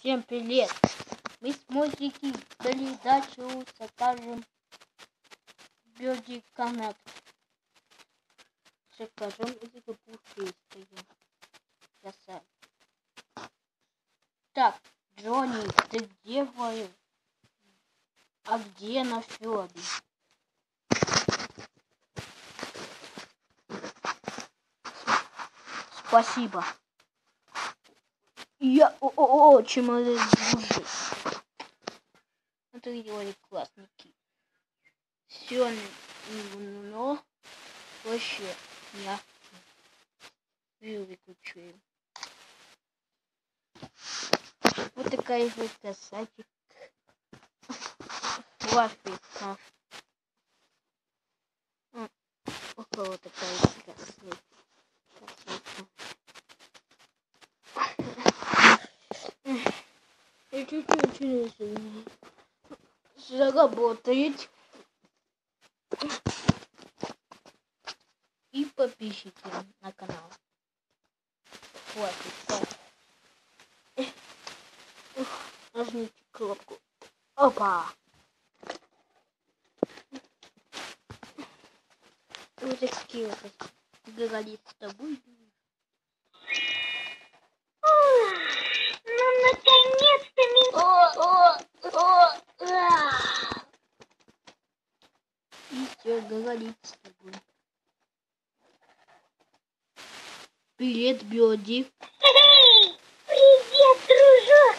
Всем привет! Мы смотрите передачу, скажем, Бёрди Коннект. Скажем, из пушистые. Красавец. Так, Джонни, ты где воюешь? А где на Фёби? Спасибо. Я очень молодец. Это делали классники. Все, но вообще я выключаю. Вот такая вот красавчик. Лапика. Около такая красавица. И чуть-чуть интересно. Заработает. И подписчики на канал. Хватит. Нажмите кнопку. Опа! Вот такие вот говорит с тобой. Ну, наконец-то меня... О, о, о, а! И все, говорит с тобой. Привет, Бёрди. Эй, привет, дружок!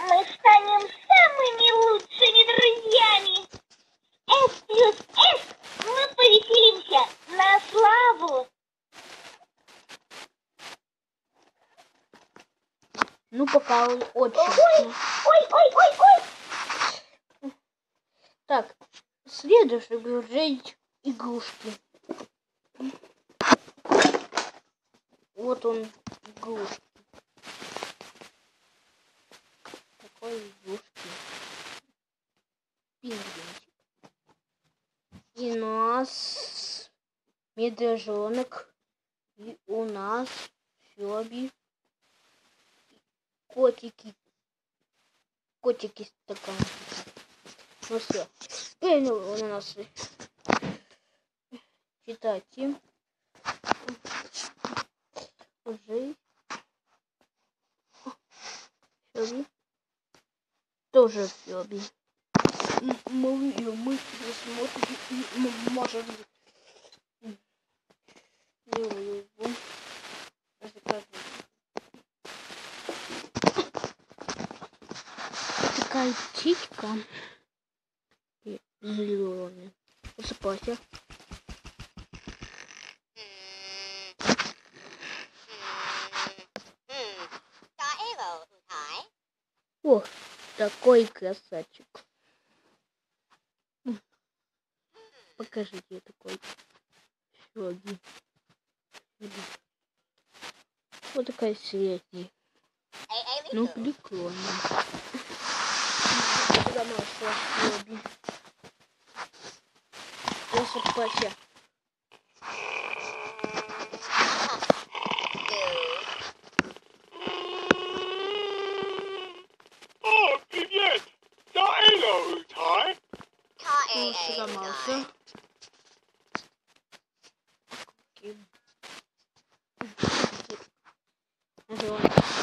Мы станем самыми лучшими друзьями! С плюс С мы повеселимся на славу! Ну, пока он очень. Ой, ой, ой, ой, ой! Так, следующий грузить игрушки. Вот он, игрушки. Такой игрушки. Пингвинчик. И у нас медвежонок. И у нас Фёби. Котики. Котики стаканчики. Ну все. Принял он у нас. Читайте. Уже. Фёби. Тоже. М- Мы ее мы смотрим и м- может делаю его. Такая птичка. Зеленый. Засыпайся. О, такой красавчик. Покажите такой. Шоги. Вот такая средняя. Ну, прикольно. Сюда масло Шоги. Засыпайся. О, привет! Да, hello, Ty. Он сломался. Это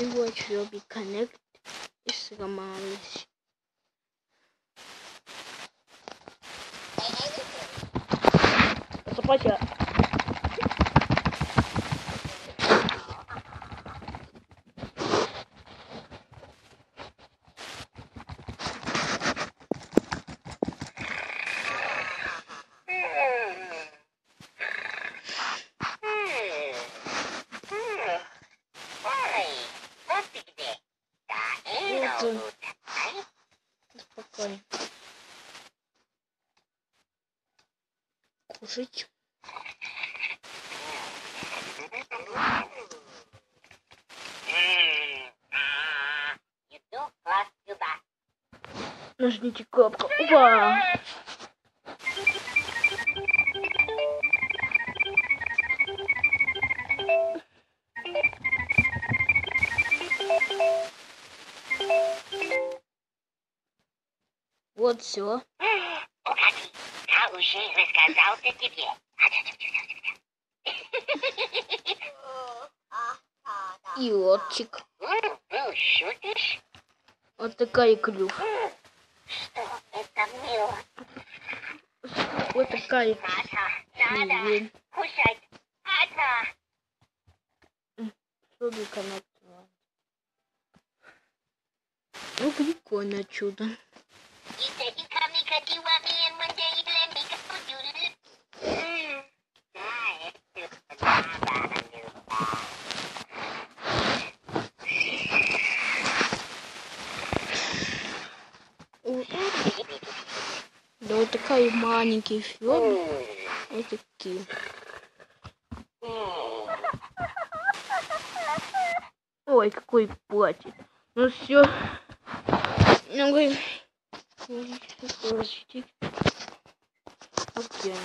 Он. А, его Фёби Connect и сломалась. Он. Спокойно. Кушать. Нажмите кнопку. Опа! Вот все. Погоди, я уже рассказал-то тебе. И шутишь? Вот такая клюв. Что это мило? Вот такая надо медведь. кушать. Ата. Субика на Ну, прикольно чудо. Такая маленький фёрд. Вот такие. Ой, какой платье. Ну все. Ну, вы... Окей.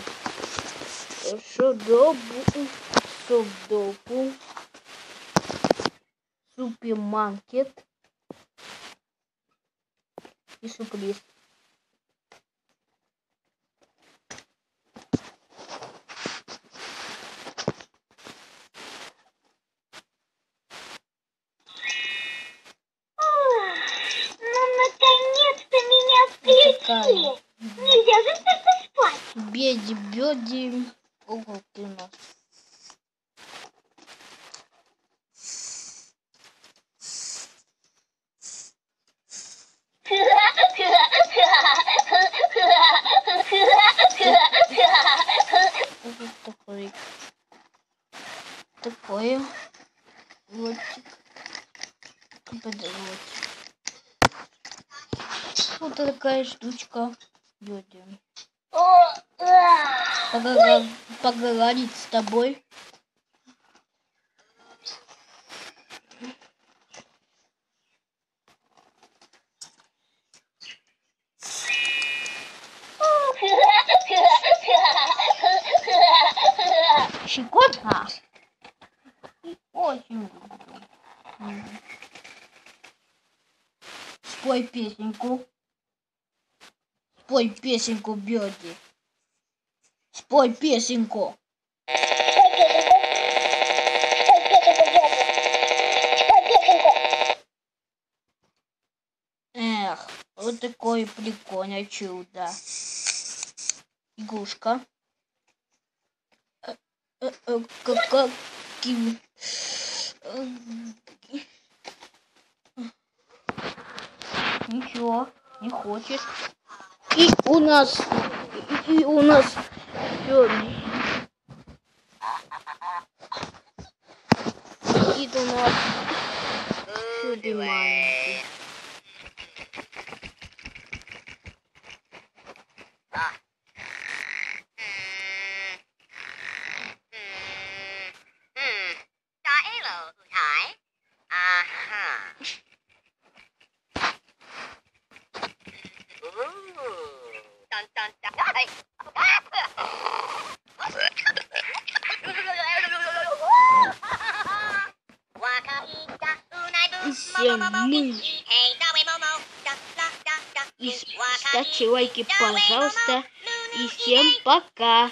Шодобу. Шодобу. Супермаркет. И сюрприз. Беди, беди. Ого, ты у нас. Вот такой. Такое. Лотик. Подавотик. Вот такая штучка. Беди. О, Поговорить с тобой. Щекотно. Очень люблю. Спой песенку. Спой песенку, Бёрди. Спой песенку. Эх, вот такое прикольное чудо. Игрушка. Как- каким- Ничего, не хочет. И у нас, и у нас всё. И у нас чуди bu. Всем мы Hey, dawe momo. Da da da da. и ставьте лайки, пожалуйста. И всем пока.